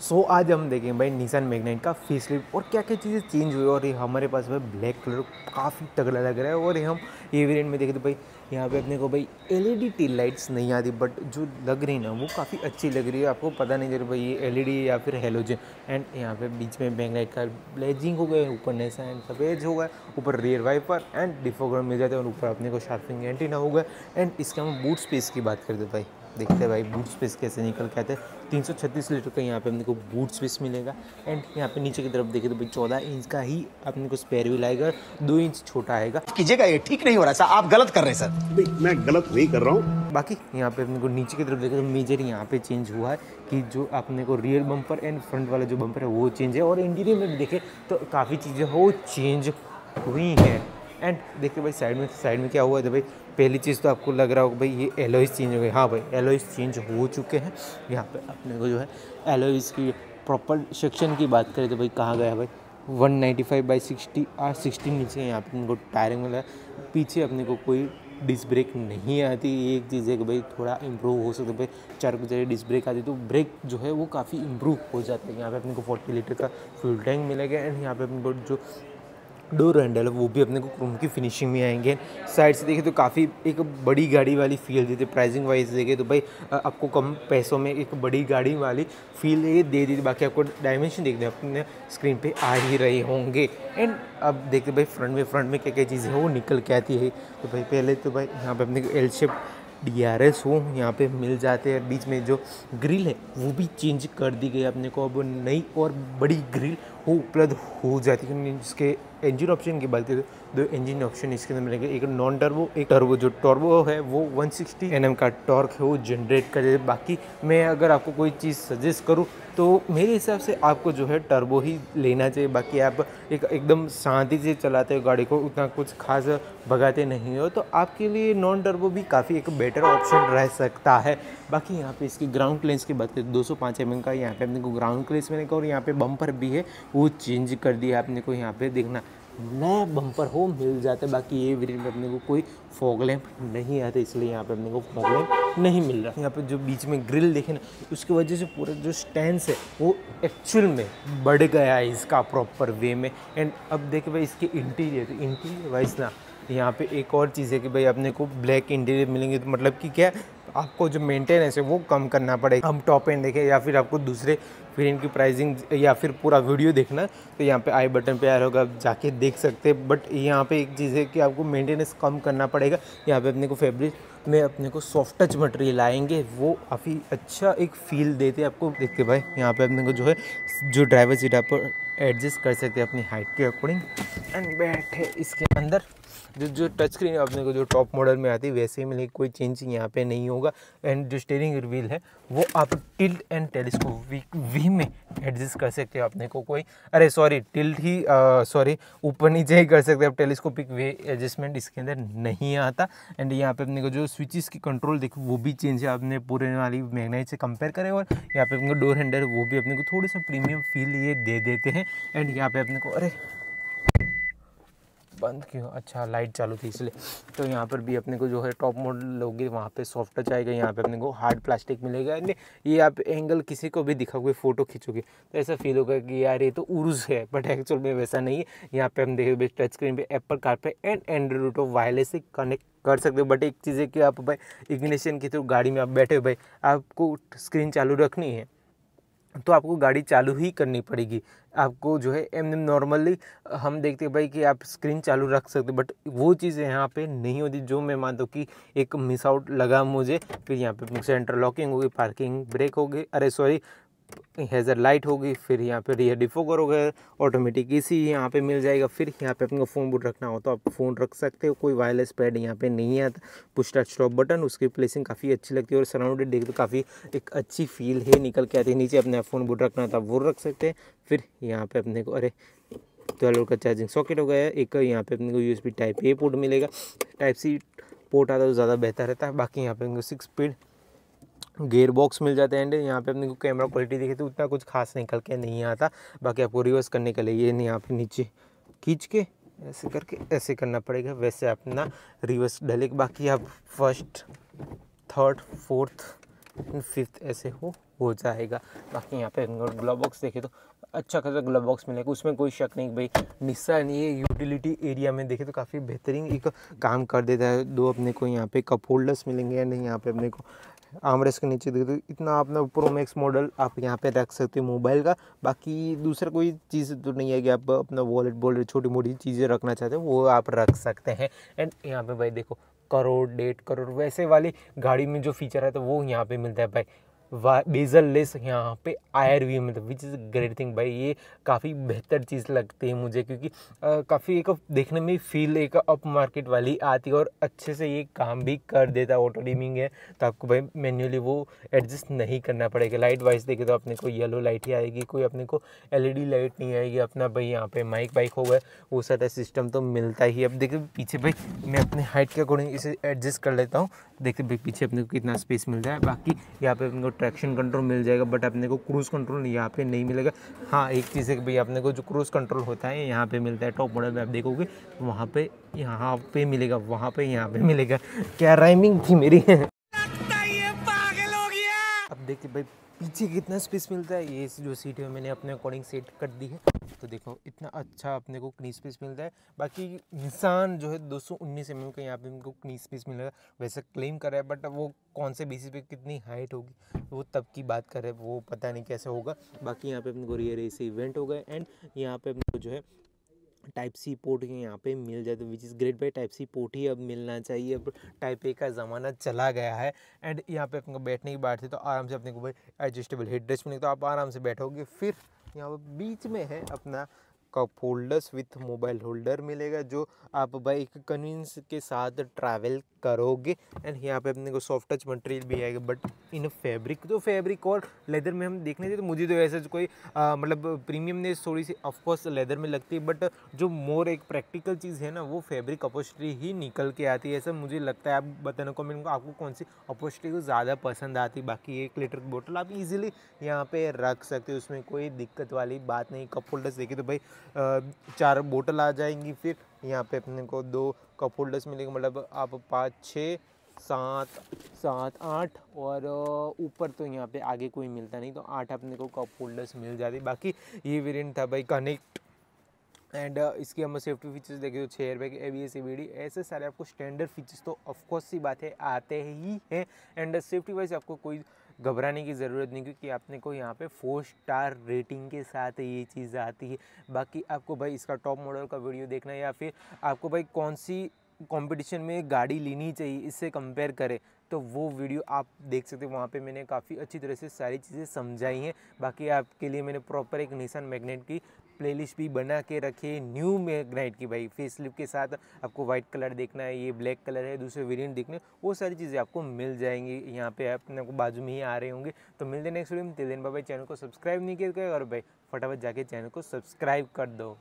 सो so, आज हम देखेंगे भाई निशान मैगनाइट का फेस और क्या क्या चीज़ें चेंज हुई और ये हमारे पास भाई ब्लैक कलर काफ़ी तगड़ा लग रहा है और ये हम ये वेरियंट में देखें तो भाई यहाँ पे अपने को भाई एलईडी टेल लाइट्स नहीं आती बट जो लग रही ना वो काफ़ी अच्छी लग रही है। आपको पता नहीं चल भाई ये एलईडी या फिर हेलोजन एंड यहाँ पे बीच में मैगनाइट का ब्लेजिंग हो गया ऊपर नेसा एंड सफ़ेद हो गया ऊपर रियर वाइपर एंड डिफोगर मिल जाते हैं और ऊपर अपने को शार्पिंग एंटीना हो गया। एंड इसके हम बूट स्पेस की बात करते भाई। देखते हैं भाई बूट स्पेस कैसे निकल के आते हैं। तीन सौ छत्तीस लीटर का यहाँ पे अपने को बूट स्पेस मिलेगा। एंड यहाँ पे नीचे की तरफ़ देखें तो भाई चौदह इंच का ही अपने को स्पेयर व्हील आएगा दो इंच छोटा आएगा। कीजिएगा ये ठीक नहीं हो रहा सर आप गलत कर रहे हैं सर। मैं गलत नहीं कर रहा हूँ। बाकी यहाँ पे अपने को नीचे की तरफ़ देखें तो मेजर यहाँ पे चेंज हुआ है कि जो अपने को रियर बम्पर एंड फ्रंट वाला जो बम्पर है वो चेंज है। और इंटीरियर में भी देखें तो काफ़ी चीज़ें वो चेंज हुई हैं। एंड देखिए भाई साइड में साइड में क्या हुआ है भाई पहली चीज़ तो आपको लग रहा होगा, भाई, ये एलोइस चेंज हो गए हाँ भाई एलोइस चेंज हो चुके हैं। यहाँ पे अपने को जो है एलोइस की प्रॉपर सेक्शन की बात करें तो भाई, कहाँ गया भाई? 195 ninety five by sixty R sixty नीचे यहाँ पे अपने को टायरिंग मिला पीछे अपने को कोई डिस्क ब्रेक नहीं आती। एक चीज़ है कि भाई, थोड़ा इम्प्रूव हो सकता है। भाई, चार की जगह डिस्क ब्रेक आती तो ब्रेक जो है वो काफ़ी इम्प्रूव हो जाता है। यहाँ पे अपने को फोर्टी लीटर का फ्यूल टैंक मिलेगा एंड यहाँ पे अपने को जो डोर हैंडल वो भी अपने को क्रोम की फिनिशिंग में आएँगे। साइड से देखें तो काफ़ी एक बड़ी गाड़ी वाली फील देते प्राइसिंग वाइज देखें तो भाई आपको कम पैसों में एक बड़ी गाड़ी वाली फील ये दे दी बाकी आपको डायमेंशन देखने, अपने स्क्रीन पे आ ही रहे होंगे। एंड अब देखते भाई फ्रंट में फ्रंट में क्या क्या चीज़ें हैं, वो निकल के आती है। तो भाई, पहले तो भाई, यहाँ पर अपने L shape D R S हो, यहाँ पे मिल जाते हैं। बीच में जो ग्रिल है, वो भी चेंज कर दी गई अपने को। अब नई और बड़ी ग्रिल वो उपलब्ध हो जाती है। जिसके इंजन ऑप्शन की बात करें दो इंजन ऑप्शन इसके अंदर मिलेंगे, एक नॉन टर्बो एक टर्बो जो टर्बो है, वो 160 सिक्सटी एन का टॉर्क है, वो जनरेट कर। बाकी मैं अगर आपको कोई चीज़ सजेस्ट करूँ तो मेरे हिसाब से आपको जो है टर्बो ही लेना चाहिए। बाकी आप एक एकदम शांति से चलाते हो गाड़ी को उतना कुछ खास भगाते नहीं हो तो आपके लिए नॉन टर्बो भी काफ़ी एक बेटर ऑप्शन रह सकता है। बाकी यहाँ पे इसकी ग्राउंड क्लेंस की बात करें, दो सौ एम का यहाँ पे अपने को ग्राउंड क्लेंस कहा और यहाँ पे बम्पर भी है, वो चेंज कर दिया आपने को यहाँ पे देखना। नया बम्पर हो, मिल जाता है, बाकी ये वेरियंट में अपने को कोई फॉग लैम्प नहीं आता, इसलिए यहाँ पे अपने को फॉग लैम्प नहीं मिल रहा। यहाँ पे जो बीच में ग्रिल देखे ना, उसकी वजह से पूरा जो स्टैंड है, वो एक्चुअल में बढ़ गया है इसका प्रॉपर वे में। एंड अब देखे भाई, इसके इंटीरियर इंटीरियर वाइज ना यहाँ पे एक और चीज़ है कि भाई अपने को ब्लैक इंटीरियर मिलेंगे तो मतलब कि क्या आपको जो मेंटेनेंस है वो कम करना पड़ेगा। हम टॉप एंड देखें या फिर आपको दूसरे वेरियंट की प्राइसिंग या फिर पूरा वीडियो देखना तो यहाँ पे आई बटन पे आया होगा, आप जाके देख सकते हैं। बट यहाँ पे एक चीज़ है कि आपको मेंटेनेंस कम करना पड़ेगा। यहाँ पे अपने को फैब्रिक में अपने को सॉफ्ट टच मटेरियल आएँगे वो काफ़ी अच्छा एक फील देते हैं आपको। देखते भाई, यहाँ पे अपने को जो है, जो ड्राइवर सीट आप एडजस्ट कर सकते हैं अपनी हाइट के अकॉर्डिंग एंड बैठे इसके अंदर। जो जो टच स्क्रीन अपने को जो टॉप मॉडल में आती है, वैसे ही मिलेगी, कोई चेंज यहाँ पे नहीं होगा। एंड जो स्टेयरिंग व्हील है, वो आप टिल्ट एंड टेलीस्कोप वी में एडजस्ट कर सकते हो अपने को कोई। अरे सॉरी टिल्ट ही सॉरी ऊपर नीचे ही कर सकते हो। आप टेलीस्कोपिक वे एडजस्टमेंट इसके अंदर नहीं आता। एंड यहाँ पे अपने को जो स्विचेस की कंट्रोल देखो, वो भी चेंज है। आपने पूरे वाली मैगनाइट से कंपेयर करें और यहाँ पे अपने डोर हैंडल वो भी अपने को थोड़ी सा प्रीमियम फील ये दे देते हैं। एंड यहाँ पे अपने को, अरे बंद क्यों? अच्छा लाइट चालू थी इसलिए। तो यहाँ पर भी अपने को जो है टॉप मॉडल लोगे, वहाँ पे सॉफ्ट टच आएगा, यहाँ पे अपने को हार्ड प्लास्टिक मिलेगा। एंड ये आप एंगल किसी को भी दिखाओगे फ़ोटो खींचोगे तो ऐसा फील होगा कि यार ये तो उर्ज है बट एक्चुअल में वैसा नहीं है। यहाँ पे हम देखेंगे टच स्क्रीन पे Apple CarPlay and Android wireless से कनेक्ट कर सकते हो। बट एक चीज़ है कि आप भाई इग्निशन के थ्रू गाड़ी में आप बैठे हो भाई, आपको स्क्रीन चालू रखनी है। तो आपको गाड़ी चालू ही करनी पड़ेगी। आपको जो है, एम नॉर्मली, हम देखते हैं भाई कि आप स्क्रीन चालू रख सकते बट वो चीज़ें यहाँ पे नहीं होती जो मैं मानता हूँ कि एक मिस आउट लगा मुझे। फिर यहाँ पे सेंटर लॉकिंग होगी, पार्किंग ब्रेक होगी, अरे सॉरी हैज़र लाइट होगी, फिर यहाँ पे रियर डिफोगर हो गया ऑटोमेटिक इसी यहाँ पे मिल जाएगा। फिर यहाँ पे अपने फ़ोन बुट रखना हो तो आप फ़ोन रख सकते हो, कोई वायरलेस पैड यहाँ पे नहीं आता पुश टच स्टॉप बटन उसकी प्लेसिंग काफ़ी अच्छी लगती है और सराउंडेड देख तो काफ़ी एक अच्छी फील है। निकल के आती है, नीचे अपने फ़ोन बुट रखना था वो रख सकते हैं। फिर यहाँ पर अपने को, अरे ट्वेल्व का चार्जिंग सॉकेट हो गया। एक यहाँ पर अपने को यूएसबी टाइप ए पोर्ट मिलेगा। टाइप सी पोर्ट आता तो ज़्यादा बेहतर रहता है। बाकी यहाँ पे सिक्स स्पीड गेयर बॉक्स मिल जाते हैं एंड यहाँ पे अपने को कैमरा क्वालिटी देखे तो उतना कुछ खास निकल के नहीं आता। बाकी आपको रिवर्स करने के लिए ये यहाँ पे नीचे खींच के ऐसे करके, ऐसे करना पड़ेगा। वैसे अपना रिवर्स डले बाकी आप first third fourth and fifth ऐसे हो हो जाएगा। बाकी यहाँ पे ग्लव बॉक्स देखे तो अच्छा खासा ग्लव बॉक्स मिलेगा। उसमें कोई शक नहीं भाई निस्सान ये यूटिलिटी एरिया में देखे तो काफ़ी बेहतरीन एक काम कर देता है। दो अपने को यहाँ पे कप होल्डर्स मिलेंगे एंड यहाँ पे अपने को आमरेस के नीचे देखते तो इतना अपना प्रो मैक्स मॉडल आप यहाँ पे रख सकते हो मोबाइल का। बाकी दूसरा कोई चीज़ तो नहीं है कि आप अपना वॉलेट वॉलेट छोटी मोटी चीज़ें रखना चाहते हो, वो आप रख सकते हैं। एंड यहाँ पे भाई देखो, करोड़, डेढ़ करोड़, वैसे वाली गाड़ी में जो फीचर है तो वो यहाँ पे मिलता है भाई। बेजल लेस यहाँ पे आयर भी मतलब विच इज़ ग्रेट थिंग भाई, ये काफ़ी बेहतर चीज़ लगती है मुझे क्योंकि काफ़ी एक देखने में फील एक अप मार्केट वाली आती है और अच्छे से ये काम भी कर देता है. ऑटो डिमिंग है तो आपको भाई मैन्युअली वो एडजस्ट नहीं करना पड़ेगा. लाइट वाइज देखे तो अपने को येलो लाइट ही आएगी. कोई अपने को एलईडी लाइट नहीं आएगी. अपना भाई यहाँ पे माइक बाइक हो गया, वो सारा सिस्टम तो मिलता ही अब देखिए, पीछे भाई मैं अपने हाइट के अकॉर्डिंग इसे एडजस्ट कर लेता हूँ. देखते भाई, पीछे अपने को कितना स्पेस मिल रहा है. बाकी यहाँ पे अपने को ट्रैक्शन कंट्रोल मिल जाएगा बट अपने को क्रूज़ कंट्रोल यहाँ पे नहीं मिलेगा। हाँ एक चीज़ है कि भाई अपने को जो क्रूज़ कंट्रोल होता है, यहाँ पे मिलता है टॉप मॉडल में आप देखोगे, वहाँ पे, यहाँ पे मिलेगा, वहाँ पे, यहाँ पे मिलेगा। क्या राइमिंग थी मेरी? अब देखिए भाई पीछे कितना स्पेस मिलता है? ये जो सीट है, मैंने अपने अकॉर्डिंग सेट कर दी है। तो देखो, इतना अच्छा अपने को कनी स्पेस मिलता है। बाकी निशान जो है 219 सौ उन्नीस एम का यहाँ पे इनको कनी स्पेस मिलेगा वैसे क्लेम कर रहा है बट वो कौन से बेसिस पे कितनी हाइट होगी, वो तब की बात कर रहे हैं। वो पता नहीं कैसे होगा। बाकी यहाँ पे अपने को रियर ऐसे इवेंट हो गए। एंड यहाँ पे अपने जो है टाइप सी पोर्ट यहाँ पे मिल जाए तो which is great by type C port ही अब मिलना चाहिए। अब टाइप ए का ज़माना चला गया है एंड यहाँ पे अपने बैठने की बात है तो आराम से अपने को भाई एडजस्टेबल हेड ड्रेस मिलेगा तो आप आराम से बैठोगे, फिर यहाँ पर बीच में है अपना cup holders with mobile holder मिलेगा जो आप एक कन्वींस के साथ ट्रैवल करोगे। एंड यहाँ पे अपने को सॉफ्ट टच मटेरियल भी आएगा बट इन फैब्रिक तो फैब्रिक और लेदर में हम देखने थे तो मुझे तो ऐसा कोई आ, मतलब प्रीमियमनेस थोड़ी सी ऑफकोर्स लेदर में लगती है बट जो मोर एक प्रैक्टिकल चीज़ है ना वो फैब्रिक अपोस्ट्री ही निकल के आती है ऐसा मुझे लगता है। आप बताना को आपको कौन सी अपोस्ट्री को ज़्यादा पसंद आती बाकी एक लीटर की आप इजीली यहाँ पे रख सकते हो उसमें कोई दिक्कत वाली बात नहीं। कप होल्डर्स देखिए तो भाई चार बोतल आ जाएँगी फिर। यहाँ पे अपने को दो कप होल्डर्स मिलेंगे मतलब आप पाँच छः सात सात आठ और ऊपर तो यहाँ पे आगे कोई मिलता नहीं तो आठ अपने को कप होल्डर्स मिल जाती। बाकी ये वेरिएंट था भाई कनेक्ट एंड uh, इसके हम सेफ्टी फीचर्स देखें तो छः bag A B S C ऐसे सारे आपको स्टैंडर्ड फीचर्स तो ऑफकोर्स सी बात है आते ही हैं। एंड सेफ्टी वाइज आपको कोई घबराने की ज़रूरत नहीं, क्योंकि आपने को यहाँ पे फोर स्टार रेटिंग के साथ ये चीज़ आती है। बाकी आपको भाई इसका टॉप मॉडल का वीडियो देखना है या फिर आपको भाई कौन सी कंपटीशन में गाड़ी लेनी चाहिए, इससे कंपेयर करें तो वो वीडियो आप देख सकते हैं। वहाँ पे मैंने काफ़ी अच्छी तरह से सारी चीज़ें समझाई हैं। बाकी आपके लिए मैंने प्रॉपर एक निशान मैग्नेट की प्लेलिस्ट भी बना के रखे न्यू मैग्नाइट की भाई। फेस स्लिप के साथ आपको व्हाइट कलर देखना है, ये ब्लैक कलर है, दूसरे वेरियंट देखने वो सारी चीज़ें आपको मिल जाएँगी। यहाँ पे अपने को बाजू में ही आ रहे होंगे। तो मिलते नेक्स्ट वीडियो में। तिल दिन भाई चैनल को सब्सक्राइब नहीं किया और भाई? फटाफट जाके चैनल को सब्सक्राइब कर दो।